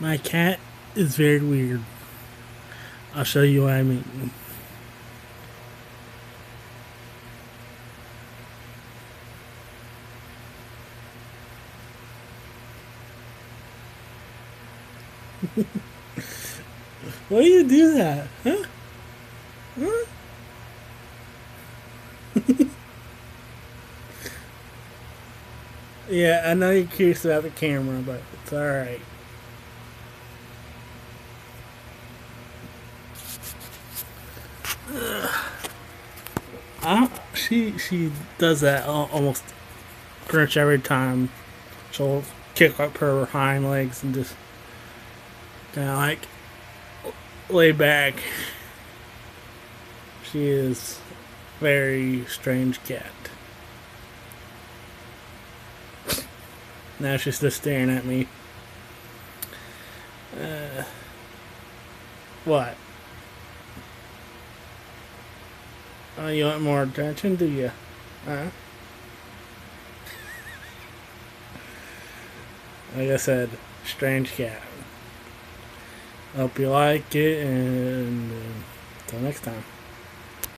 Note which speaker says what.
Speaker 1: My cat is very weird. I'll show you what I mean. Why do you do that? Huh? Huh? yeah, I know you're curious about the camera, but it's alright. She she does that almost pretty much every time. She'll kick up her hind legs and just kind of like lay back. She is very strange cat. Now she's just staring at me. Uh, what? Oh, you want more attention, do you? Huh? like I said, strange cat. Hope you like it, and uh, until next time.